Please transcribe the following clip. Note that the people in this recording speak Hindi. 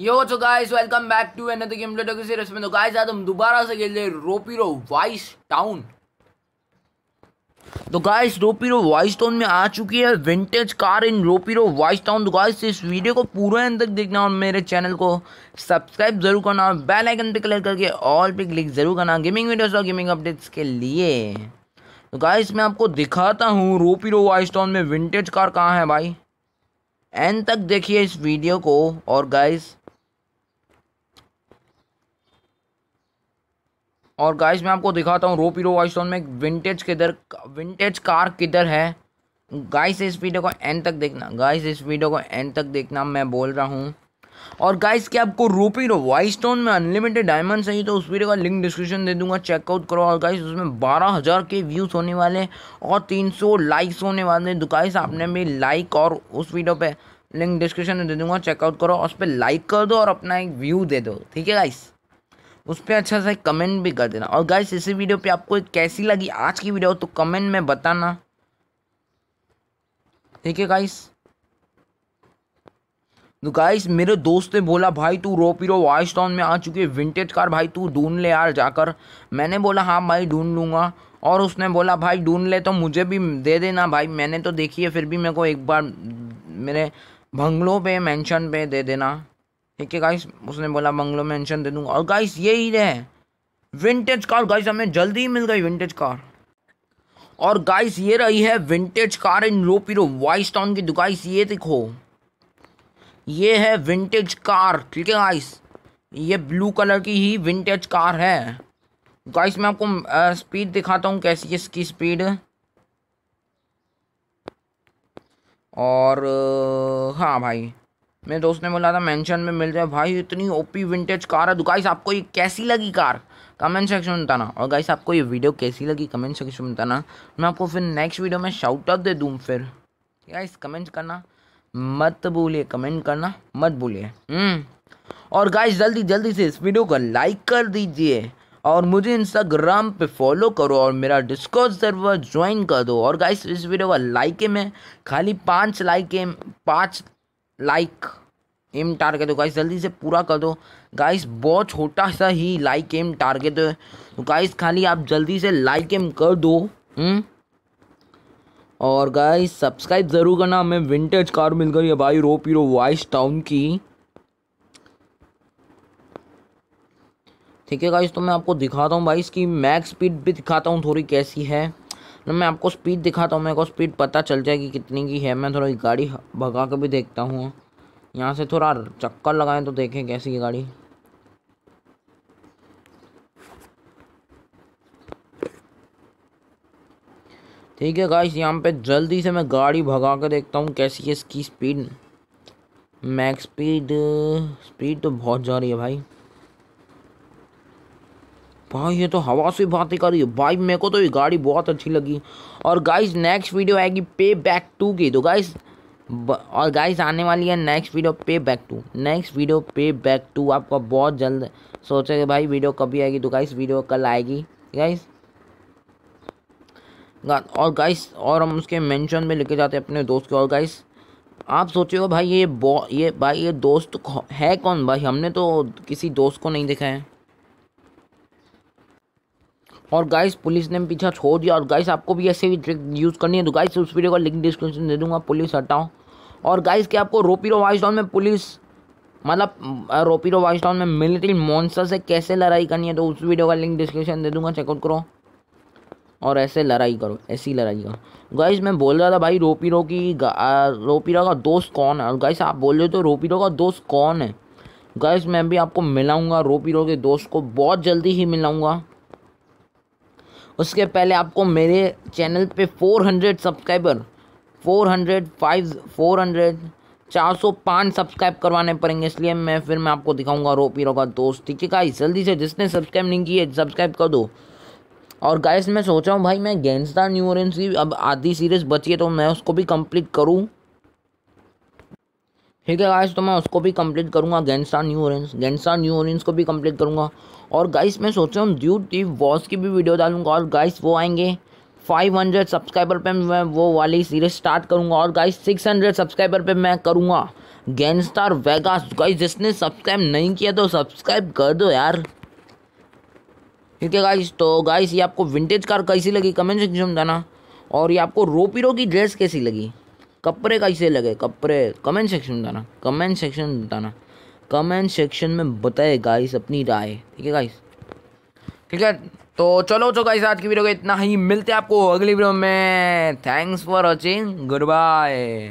यो तो guys welcome back to another game play की सीरीज़ में तो गाइस आज हम दोबारा से खेल रहे रोपीरो वाइस टाउन तो guys rope hero vice town में आ चुकी है vintage car in rope hero vice town तो गाइस इस वीडियो को पूरा अंत तक देखना और मेरे चैनल को सब्सक्राइब ज़रूर करना और बेल आइकन पे क्लिक करके ऑल पे क्लिक ज़रूर करना गेमिंग वीडियोस और गेमिंग अपडेट्स के लिए। तो गाइस मैं आपको दिखाता हूँ रोपीरो वाइस टाउन में विंटेज कार कहाँ है भाई। एंड तक देखिए इस वीडियो को और गाइस और गाइस मैं आपको दिखाता हूँ रोपीरो वाइस में विंटेज किधर विंटेज कार किधर है। गाइस इस वीडियो को एंड तक देखना। गाइस इस वीडियो को एंड तक देखना, मैं बोल रहा हूँ। और गाइस क्या आपको रोपीरो वाइस टाउन में अनलिमिटेड डायमंड चाहिए तो उस वीडियो का लिंक डिस्क्रिप्शन दे दूँगा चेकआउट करो। और गाइस उसमें बारह हज़ार के व्यूज़ होने वाले और तीन सौ लाइक्स होने वाले। तो गाइस आपने भी लाइक और उस वीडियो पे लिंक डिस्क्रिप्शन में दे दूँगा चेकआउट करो। और उस पर लाइक कर दो और अपना एक व्यू दे दो। ठीक है गाइस उस पर अच्छा सा कमेंट भी कर देना। और गाइस इसी वीडियो पे आपको कैसी लगी आज की वीडियो तो कमेंट में बताना। ठीक है गाइस तो गाइस मेरे दोस्त ने बोला, भाई, तू रो रोपीरो वाइस टाउन में आ चुकी है विंटेज कार भाई, तू ढूंढ ले यार जाकर। मैंने बोला हाँ भाई, ढूंढ लूँगा। और उसने बोला, भाई, ढूंढ ले तो मुझे भी दे देना भाई, मैंने तो देखी है, फिर भी मेरे को एक बार मेरे बंगलों पे मेंशन पे दे देना। ठीक है गाइस उसने बोला, बंगलो मेंशन दे दूँगा. और गाइस यही है। विंटेज कार गाइस हमें जल्दी ही मिल गई विंटेज कार और गाइस ये रही है vintage car in rope hero vice town की गाइस ये देखो। ये है विंटेज कार ठीक है गाइस ये ब्लू कलर की ही विंटेज कार है। गाइस मैं आपको स्पीड दिखाता हूँ कैसी है इसकी स्पीड और हाँ भाई। मेरे दोस्त ने बोला था मेंशन में मिल जाए भाई, इतनी ओपी विंटेज कार है। तो गाइस आपको ये कैसी लगी कार कमेंट सेक्शन में बताना। और गाइस आपको ये वीडियो कैसी लगी? कमेंट सेक्शन में बताना। मैं आपको फिर नेक्स्ट वीडियो में शाउट आउट दे दूँ फिर। गाइस कमेंट करना मत भूलिए कमेंट करना मत भूलिए। और गाइस जल्दी जल्दी से इस वीडियो को लाइक कर दीजिए। और मुझे इंस्टाग्राम पे फॉलो करो और मेरा डिस्कॉर्ड सर्वर ज्वाइन कर दो। और गाइस इस वीडियो का लाइक में खाली पाँच लाइक पाँच लाइक एम टारगेट हो गाइस जल्दी से पूरा कर दो। गाइस बहुत छोटा सा ही लाइक एम टारगेट है। तो गाइस खाली आप जल्दी से लाइक एम कर दो। हम्म? और गाइस सब्सक्राइब ज़रूर करना। हमें विंटेज कार मिल गई है भाई रो पीरो वाइस टाउन की। ठीक है गाइस तो मैं आपको दिखाता हूँ भाई, इसकी मैक्स स्पीड भी दिखाता हूँ, थोड़ी कैसी है। तो मैं आपको स्पीड दिखाता हूँ, मेरे को स्पीड पता चल जाएगी कितनी की है। मैं थोड़ा गाड़ी भगा कर भी देखता हूँ। यहाँ से थोड़ा चक्कर लगाएँ तो देखें कैसी है गाड़ी। ठीक है गाइस यहाँ पे जल्दी से मैं गाड़ी भगा कर देखता हूँ कैसी है इसकी स्पीड मैक्स स्पीड स्पीड तो बहुत जा रही है भाई। भाई, ये तो हवा से बात कर रही है। भाई, मेरे को तो ये गाड़ी बहुत अच्छी लगी। और गाइस नेक्स्ट वीडियो आएगी पे बैक टू की। तो गाइस और गाइस आने वाली है नेक्स्ट वीडियो पे बैक टू नेक्स्ट वीडियो पे बैक टू आपका बहुत जल्द सोचेगा भाई वीडियो कभी आएगी? तो गाइस वीडियो कल आएगी। गाइस और गाइस और हम उसके मेंशन में लेके जाते हैं अपने दोस्त के। और गाइस आप सोचे हो भाई, ये ये भाई, ये दोस्त है कौन? भाई, हमने तो किसी दोस्त को नहीं देखा है। और गाइस पुलिस ने पीछा छोड़ दिया और गाइस आपको भी ऐसे भी ट्रिक यूज़ करनी है तो गाइस उस वीडियो का लिंक डिस्क्रिप्शन दे दूँगा, पुलिस हटाओ। और गाइस के आपको रोपीरो वाइस टाउन में पुलिस मतलब रोपीरो वाइस टाउन में मिलिट्री मॉन्स्टर से कैसे लड़ाई करनी है तो उस वीडियो का लिंक डिस्क्रिप्शन दे दूँगा चेकआउट करो। और ऐसे लड़ाई करो, ऐसी लड़ाई करो। गाइस मैं बोल रहा था भाई रोपीरो की रोपीरो का दोस्त कौन है? और गाइस आप बोल रहे हो तो रोपीरो का दोस्त कौन है? गाइस मैं भी आपको मिलाऊँगा रोपीरो के दोस्त को बहुत जल्दी ही मिलाऊँगा। उसके पहले आपको मेरे चैनल पे 400 सब्सक्राइबर 400 फाइव 400 405 सब्सक्राइब करवाने पड़ेंगे, इसलिए मैं फिर मैं आपको दिखाऊँगा रो पीरो का दोस्त। ठीक है गाइस जल्दी से जिसने सब्सक्राइब नहीं किए सब्सक्राइब कर दो। और गाइस मैं सोच हूँ, भाई, मैं गैंगस्टार न्यू ऑरेंज की अब आधी सीरीज़ बची है तो मैं उसको भी कंप्लीट करूँ। ठीक है गाइस तो मैं उसको भी कंप्लीट करूँगा Gangstar new Orleans Gangstar new Orleans को भी कंप्लीट करूँगा। और गाइस मैं सोच रहा हूँ ड्यूट टी वॉस की भी वीडियो डालूँगा और गाइस वो आएँगे। 500 सब्सक्राइबर पे मैं वो वाली सीरीज़ स्टार्ट करूँगा और गाइस 600 सब्सक्राइबर पे मैं करूँगा। गैंगस्टार वेगास गाइस जिसने सब्सक्राइब नहीं किया तो सब्सक्राइब कर दो यार। ठीक है गाइस तो गाइस ये आपको विंटेज कार कैसी लगी? कमेंट सेक्शन में बताना। और ये आपको रोपीरो की ड्रेस कैसी लगी? कपड़े कैसे लगे, कपड़े। कमेंट सेक्शन में बताना कमेंट सेक्शन में बताना। कमेंट सेक्शन में बताए गाइस अपनी राय। ठीक है गाइस ठीक है तो चलो तो गाइस आज की वीडियो को इतना ही। मिलते हैं आपको अगली वीडियो में। Thanks for watching good bye